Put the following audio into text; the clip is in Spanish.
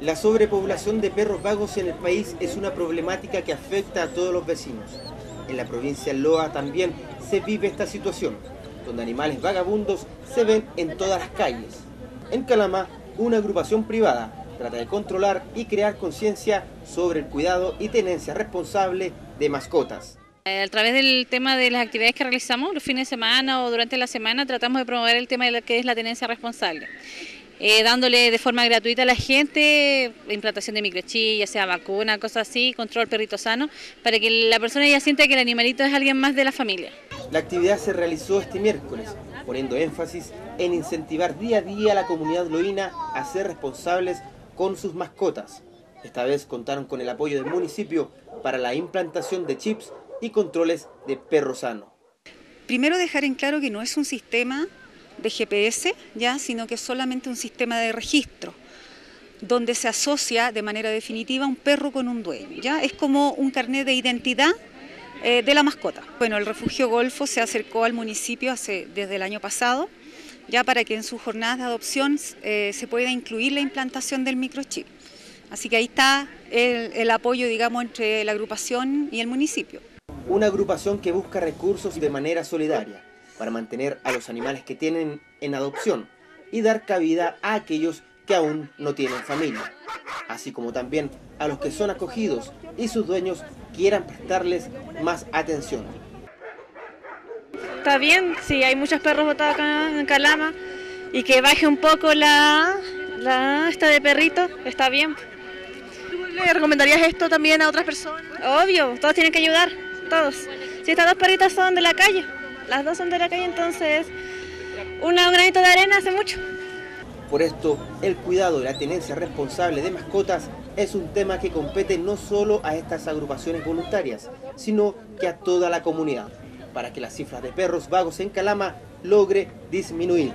La sobrepoblación de perros vagos en el país es una problemática que afecta a todos los vecinos. En la provincia de Loa también se vive esta situación, donde animales vagabundos se ven en todas las calles. En Calama, una agrupación privada trata de controlar y crear conciencia sobre el cuidado y tenencia responsable de mascotas. Eh, a través del tema de las actividades que realizamos los fines de semana o durante la semana tratamos de promover el tema de lo que es la tenencia responsable. Eh, dándole de forma gratuita a la gente implantación de microchip, ya sea vacuna, cosas así, control perrito sano, para que la persona ya sienta que el animalito es alguien más de la familia. La actividad se realizó este miércoles, poniendo énfasis en incentivar día a día a la comunidad loína a ser responsables con sus mascotas. Esta vez contaron con el apoyo del municipio para la implantación de chips y controles de perro sano. Primero dejar en claro que no es un sistema de GPS, ya, sino que es solamente un sistema de registro donde se asocia de manera definitiva un perro con un dueño. ¿ya? Es como un carnet de identidad eh, de la mascota. Bueno, el refugio Golfo se acercó al municipio hace, desde el año pasado, ya para que en sus jornadas de adopción eh, se pueda incluir la implantación del microchip. Así que ahí está el, el apoyo, digamos, entre la agrupación y el municipio. Una agrupación que busca recursos de manera solidaria para mantener a los animales que tienen en adopción y dar cabida a aquellos que aún no tienen familia, así como también a los que son acogidos y sus dueños quieran prestarles más atención. Está bien, si hay muchos perros botados acá en Calama y que baje un poco la, la esta de perrito, está bien. ¿Tú le recomendarías esto también a otras personas? Obvio, todos tienen que ayudar, todos. Si estas dos perritas son de la calle, las dos son de la calle, entonces un granito de arena hace mucho. Por esto, el cuidado y la tenencia responsable de mascotas es un tema que compete no solo a estas agrupaciones voluntarias, sino que a toda la comunidad, para que las cifras de perros vagos en Calama logre disminuir.